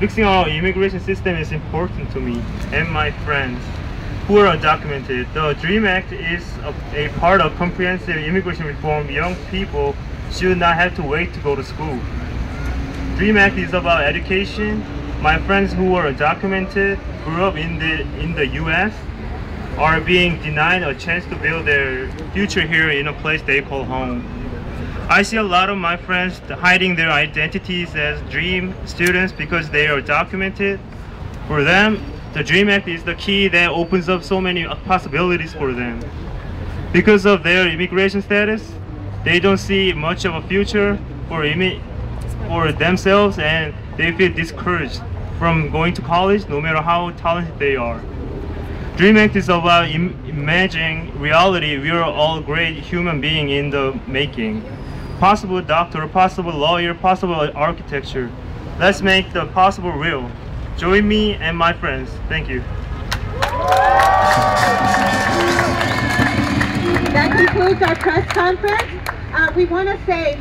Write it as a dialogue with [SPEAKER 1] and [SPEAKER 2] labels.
[SPEAKER 1] Fixing our immigration system is important to me and my friends who are undocumented. The DREAM Act is a, a part of comprehensive immigration reform. Young people should not have to wait to go to school. DREAM Act is about education. My friends who are undocumented, grew up in the in the U.S., are being denied a chance to build their future here in a place they call home. I see a lot of my friends hiding their identities as DREAM students because they are documented. For them, the DREAM Act is the key that opens up so many possibilities for them. Because of their immigration status, they don't see much of a future for for themselves and they feel discouraged from going to college no matter how talented they are. Dream Act is about Im- imagining reality. We are all great human beings in the making. Possible doctor, possible lawyer, possible architecture. Let's make the possible real. Join me and my friends. Thank you.
[SPEAKER 2] That concludes our press conference. Uh, we want to say